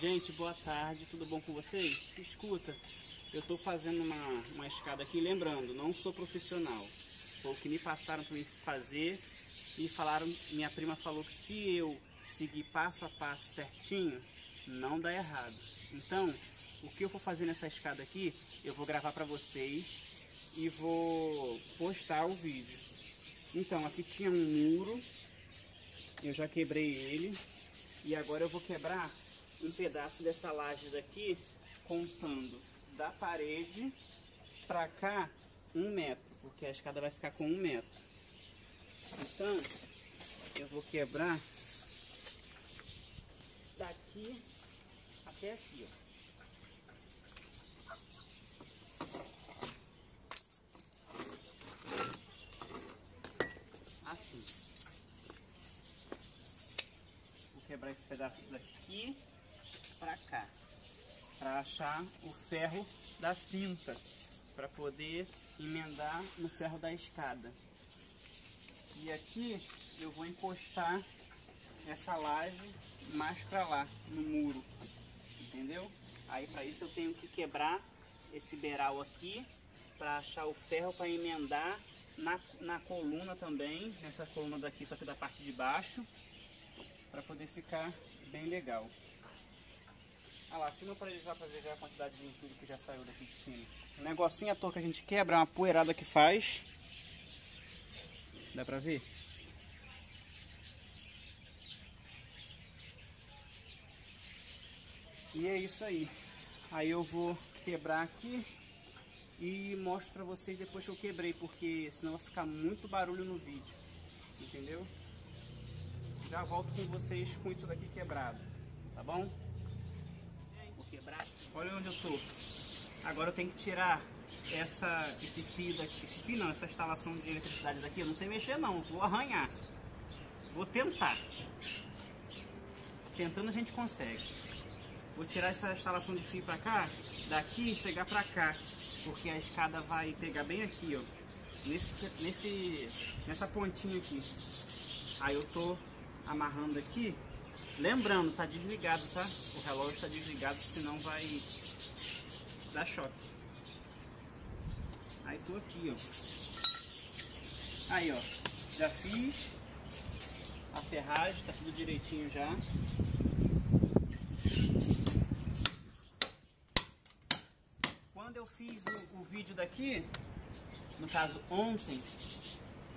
Gente, boa tarde, tudo bom com vocês? Escuta, eu tô fazendo uma, uma escada aqui, lembrando, não sou profissional. Foi o que me passaram para fazer e falaram, minha prima falou que se eu seguir passo a passo certinho, não dá errado. Então, o que eu vou fazer nessa escada aqui, eu vou gravar para vocês e vou postar o vídeo. Então, aqui tinha um muro, eu já quebrei ele e agora eu vou quebrar um pedaço dessa laje daqui, contando da parede para cá um metro, porque a escada vai ficar com um metro. Então, eu vou quebrar daqui até aqui, ó. Assim. Vou quebrar esse pedaço daqui para cá, para achar o ferro da cinta, para poder emendar no ferro da escada. E aqui eu vou encostar essa laje mais para lá, no muro, entendeu? Aí para isso eu tenho que quebrar esse beiral aqui, para achar o ferro para emendar na, na coluna também, nessa coluna daqui, só que da parte de baixo, para poder ficar bem legal. Ah lá, filma para eles lá para ver a quantidade de entulho que já saiu daqui de cima. O negocinho à toa que a gente quebra, uma poeirada que faz. Dá pra ver? E é isso aí. Aí eu vou quebrar aqui e mostro pra vocês depois que eu quebrei, porque senão vai ficar muito barulho no vídeo. Entendeu? Já volto com vocês com isso daqui quebrado. Tá bom? Olha onde eu tô. Agora eu tenho que tirar essa, esse fio daqui. Esse fio não, essa instalação de eletricidade daqui. Eu não sei mexer não, vou arranhar. Vou tentar. Tentando a gente consegue. Vou tirar essa instalação de fio pra cá, daqui e chegar pra cá. Porque a escada vai pegar bem aqui, ó. Nesse, nesse, nessa pontinha aqui. Aí eu tô amarrando aqui Lembrando, tá desligado, tá? O relógio está desligado, senão vai dar choque. Aí tô aqui, ó. Aí, ó. Já fiz a ferragem, tá tudo direitinho já. Quando eu fiz o, o vídeo daqui, no caso ontem,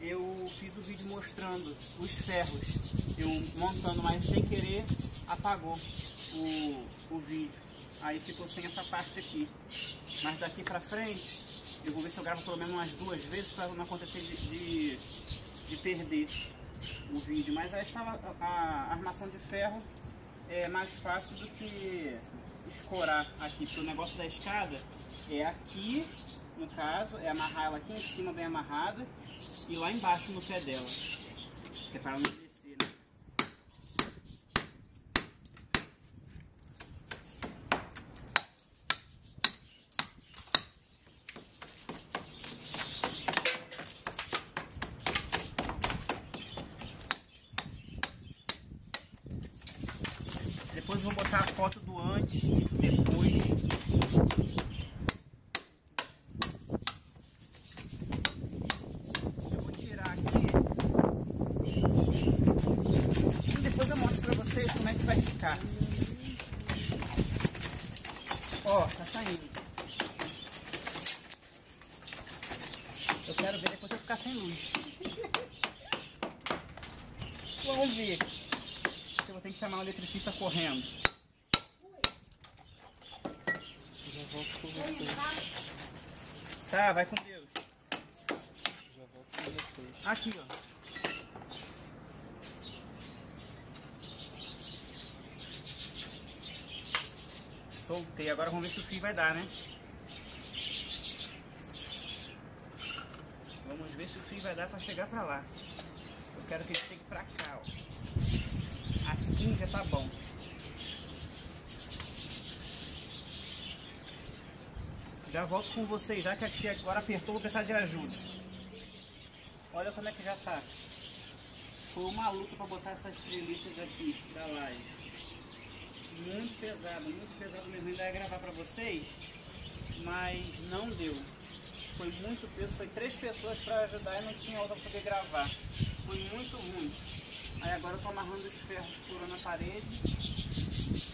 eu fiz o vídeo mostrando os ferros, eu montando, mas sem querer apagou o, o vídeo. Aí ficou sem essa parte aqui. Mas daqui pra frente, eu vou ver se eu gravo pelo menos umas duas vezes para não acontecer de, de, de, perder o vídeo. Mas estava a, armação de ferro é mais fácil do que escorar aqui, porque o negócio da escada é aqui, no caso, é amarrar ela aqui em cima bem amarrada e lá embaixo no pé dela. Que é para não descer, né? Depois vou botar a foto do antes e do depois. cá. Ó, tá saindo. Eu quero ver depois eu ficar sem luz. Vamos ver. Se eu vou ter que chamar o eletricista correndo. Já volto com você. Tá, vai com Deus. Já volto com vocês. Aqui, ó. Soltei. Agora vamos ver se o fio vai dar, né? Vamos ver se o fio vai dar para chegar para lá. Eu quero que ele chegue para cá, ó. Assim já tá bom. Já volto com vocês, já que aqui agora apertou, vou precisar de ajuda. Olha como é que já tá. Foi uma luta para botar essas treliças aqui da laje. Muito pesado, muito pesado mesmo. Ainda ia gravar pra vocês, mas não deu. Foi muito peso, foi três pessoas para ajudar e não tinha outra para poder gravar. Foi muito ruim. Aí agora eu tô amarrando os ferros, furando a parede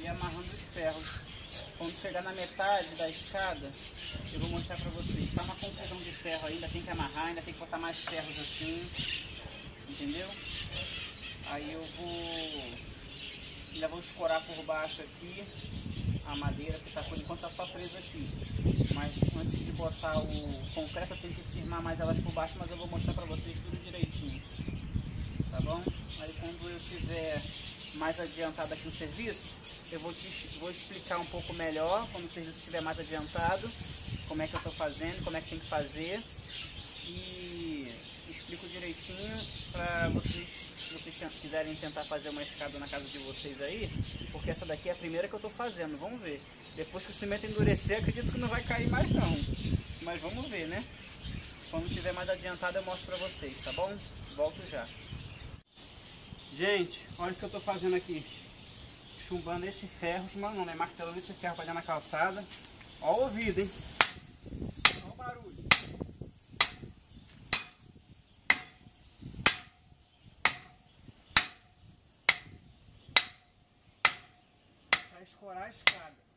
e amarrando os ferros. Quando chegar na metade da escada, eu vou mostrar pra vocês. Tá uma confusão de ferro ainda, tem que amarrar, ainda tem que botar mais ferros assim. Entendeu? Aí eu vou. Ainda vou escorar por baixo aqui a madeira que tá por enquanto tá só presa aqui. Botar o concreto eu tenho que firmar mais elas por baixo, mas eu vou mostrar pra vocês tudo direitinho. Tá bom? Aí quando eu estiver mais adiantado aqui no serviço, eu vou, te, vou explicar um pouco melhor, quando o serviço estiver mais adiantado, como é que eu estou fazendo, como é que tem que fazer. E explico direitinho para vocês, se vocês quiserem tentar fazer uma escada na casa de vocês aí, porque essa daqui é a primeira que eu estou fazendo, vamos ver. Depois que o cimento endurecer, acredito que não vai cair mais não. Mas vamos ver, né? Quando estiver mais adiantado eu mostro para vocês, tá bom? Volto já. Gente, olha o que eu estou fazendo aqui chumbando esse ferro, chumbando não, né? Martelando esse ferro pra dentro na calçada. Ó o ouvido, hein? Ó o barulho. Pra escorar a escada.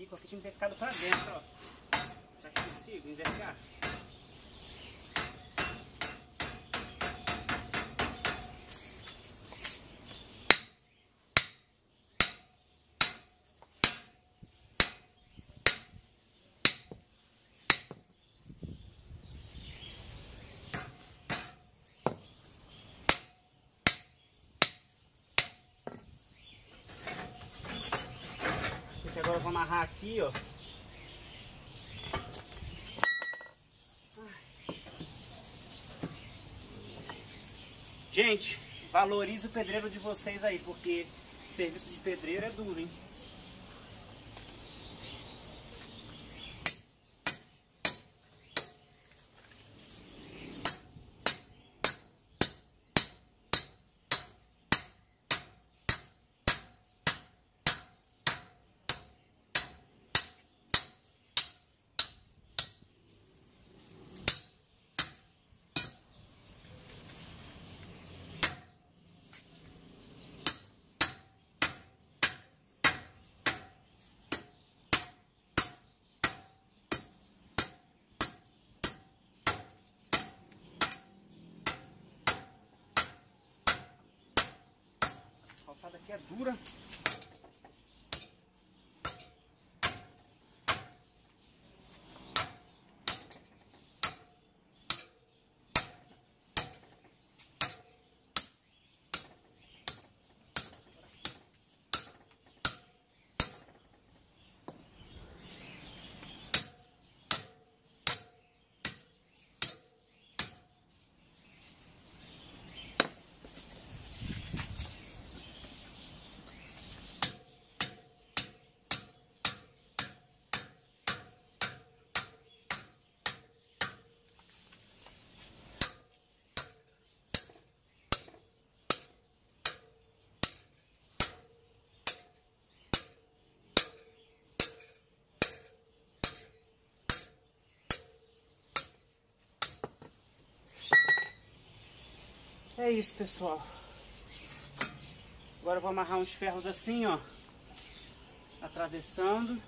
bico aqui tinha que ter ficado pra dentro, ó. Já consigo envergar? agora eu vou amarrar aqui, ó. Gente, valorize o pedreiro de vocês aí, porque serviço de pedreiro é duro, hein? Calçada aqui é dura. É isso, pessoal. Agora eu vou amarrar uns ferros assim, ó. Atravessando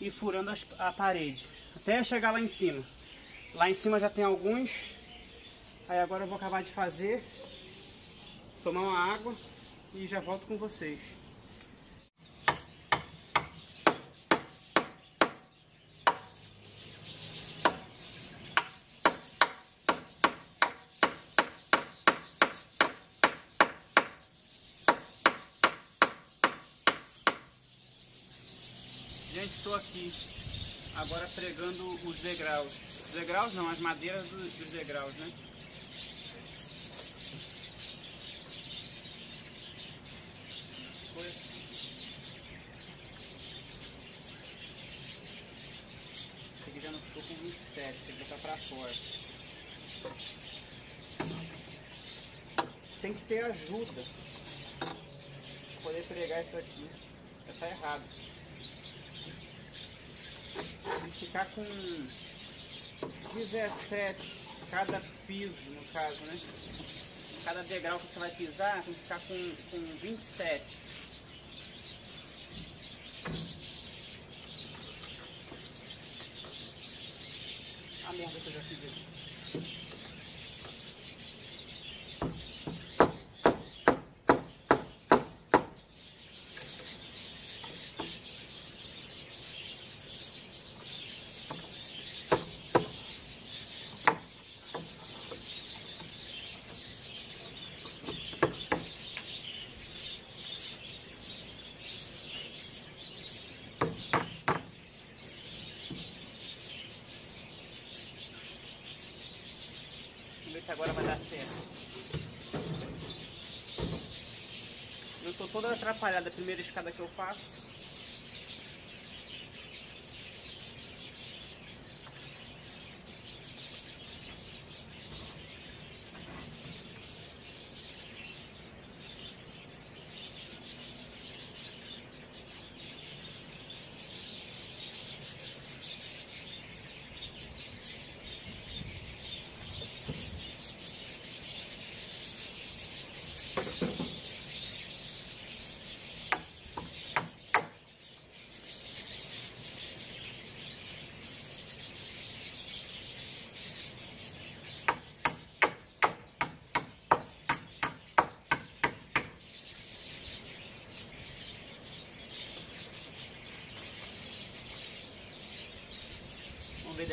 e furando as, a parede. Até chegar lá em cima. Lá em cima já tem alguns. Aí agora eu vou acabar de fazer. Tomar uma água e já volto com vocês. estou aqui agora pregando os degraus. Os degraus não, as madeiras do, dos degraus, né? Esse aqui já não ficou com 27, tem que botar pra fora. Tem que ter ajuda pra poder pregar isso aqui. Já tá errado. Que ficar com 17 cada piso, no caso, né? Cada degrau que você vai pisar tem que ficar com, com 27. A merda que eu já fiz aqui. Vamos ver se agora vai dar certo. Eu tô toda atrapalhada a primeira escada que eu faço.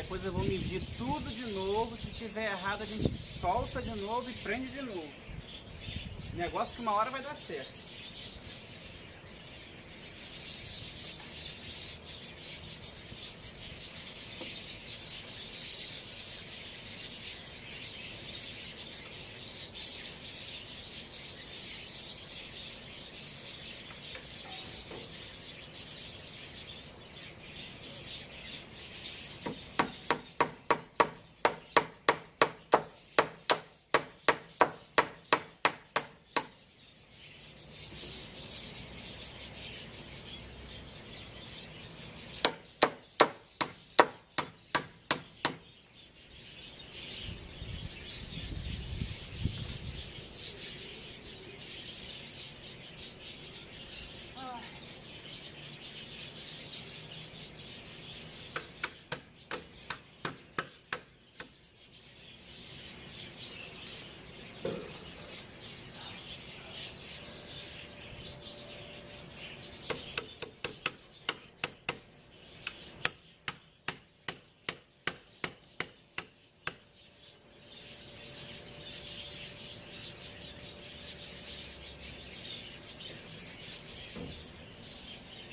Depois eu vou medir tudo de novo. Se tiver errado, a gente solta de novo e prende de novo. Negócio que uma hora vai dar certo.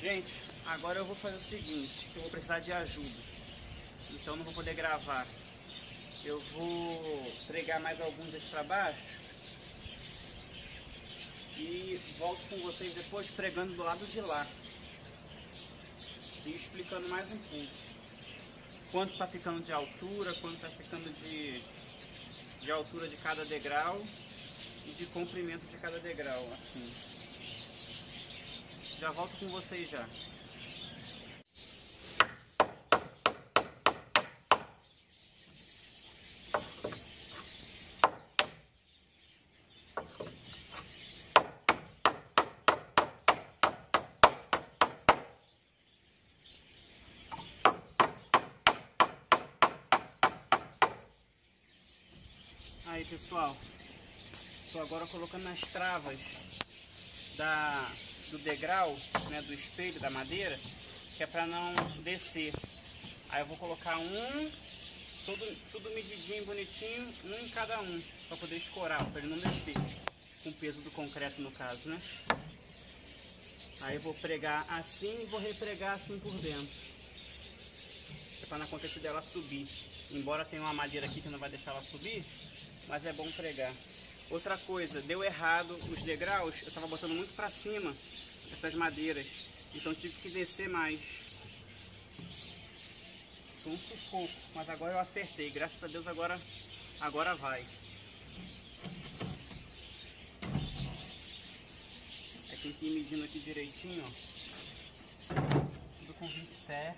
Gente, agora eu vou fazer o seguinte, eu vou precisar de ajuda. Então não vou poder gravar. Eu vou pregar mais alguns aqui para baixo. E volto com vocês depois pregando do lado de lá. E explicando mais um pouco. Quanto está ficando de altura, quanto está ficando de, de altura de cada degrau e de comprimento de cada degrau, assim. Já volto com vocês já. Aí pessoal, estou agora colocando as travas da, do degrau, né, do espelho da madeira, que é para não descer. Aí eu vou colocar um, tudo, tudo medidinho, bonitinho, um em cada um, para poder escorar, para ele não descer, com o peso do concreto no caso, né? Aí eu vou pregar assim e vou repregar assim por dentro. É para não acontecer dela subir. Embora tenha uma madeira aqui que não vai deixar ela subir, mas é bom pregar. Outra coisa, deu errado os degraus, eu estava botando muito para cima essas madeiras. Então tive que descer mais. Foi um sufoco, mas agora eu acertei. Graças a Deus agora, agora vai. Tem que ir medindo aqui direitinho, ó. Tudo com 27.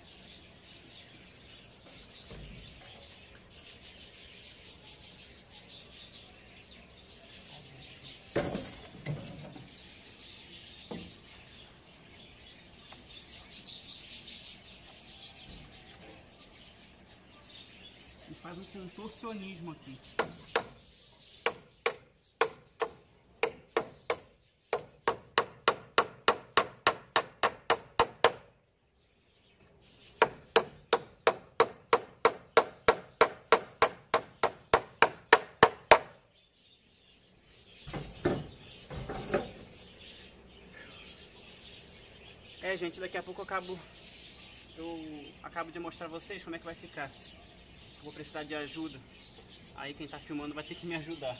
E contorcionismo aqui. É, gente, daqui a pouco eu acabo, eu acabo de mostrar a vocês como é que vai ficar. Vou precisar de ajuda. Aí quem tá filmando vai ter que me ajudar.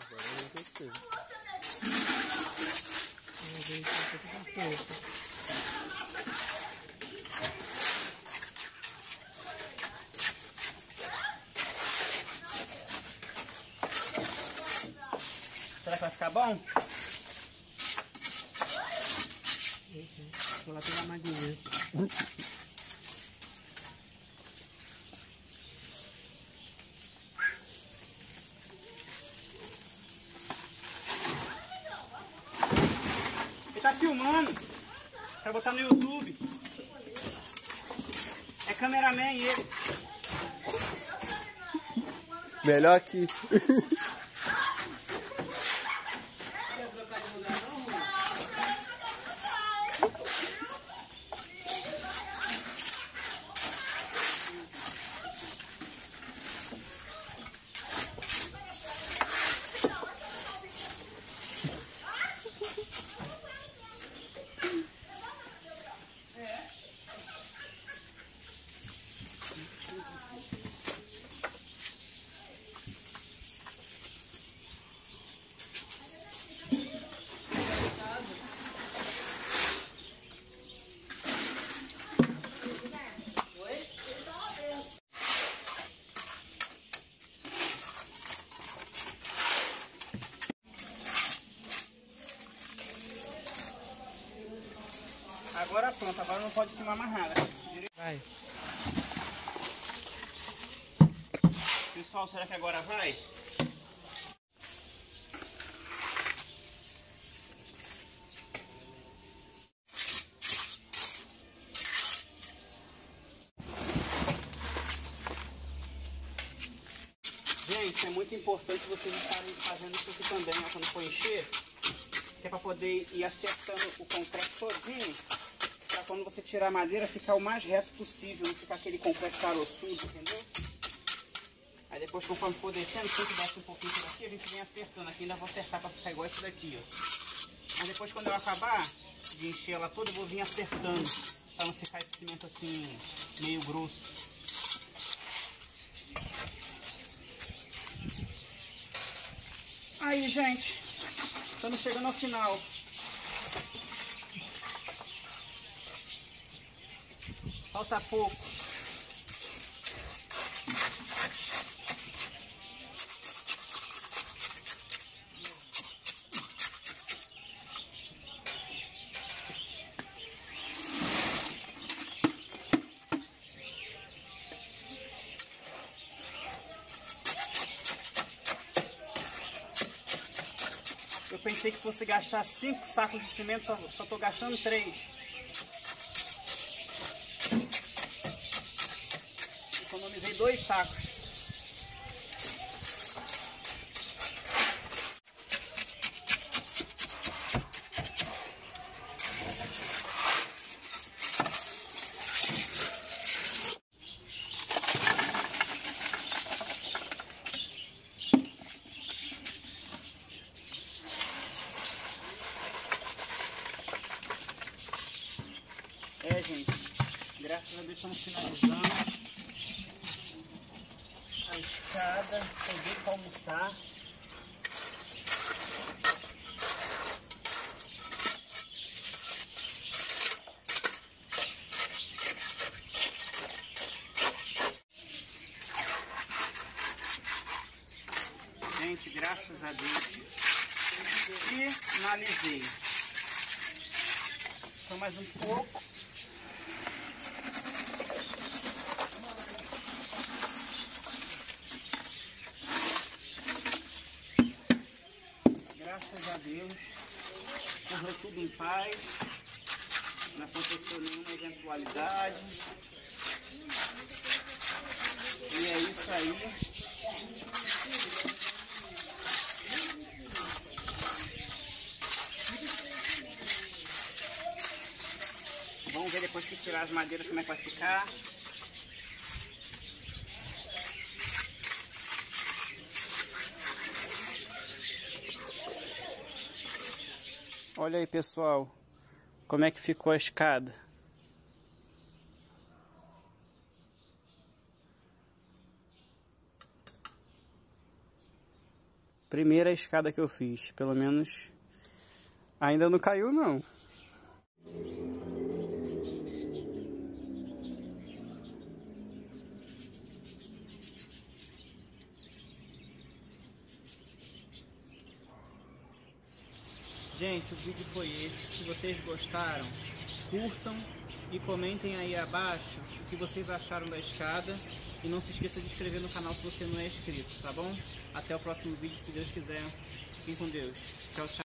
Agora eu não consigo. Ai, gente, eu tô com força. Será que vai ficar bom? Vou lá pegar maguinha. Ele tá filmando. Pra botar no YouTube. É cameraman ele. Melhor aqui. Agora pronto, agora não pode mais nada. Vai. Pessoal, será que agora vai? Gente, é muito importante vocês estarem fazendo isso aqui também, ó, quando for encher, que é para poder ir acertando o concreto todinho, para quando você tirar a madeira ficar o mais reto possível, não ficar aquele concreto caroçudo, entendeu? Aí depois, conforme for descendo, sempre desce um pouquinho por aqui, a gente vem acertando. Aqui ainda vou acertar para ficar igual esse daqui, ó. Mas depois, quando eu acabar de encher ela toda, eu vou vir acertando, para não ficar esse cimento assim, meio grosso. Aí, gente, estamos chegando ao final. Falta pouco. Eu pensei que fosse gastar cinco sacos de cimento, só, estou tô gastando três. dois sacos. É, gente, graças a Deus estamos finalizando a escada. Peguei para almoçar. Gente, graças a Deus. Finalizei. Só mais um pouco. Graças a Deus. Correu tudo em paz. Não aconteceu nenhuma eventualidade. E é isso aí. Vamos ver depois que tirar as madeiras como é que vai ficar. Olha aí pessoal, como é que ficou a escada. Primeira escada que eu fiz, pelo menos ainda não caiu não. Gente, o vídeo foi esse. Se vocês gostaram, curtam e comentem aí abaixo o que vocês acharam da escada. E não se esqueça de inscrever no canal se você não é inscrito, tá bom? Até o próximo vídeo, se Deus quiser. Fiquem com Deus. Tchau, tchau.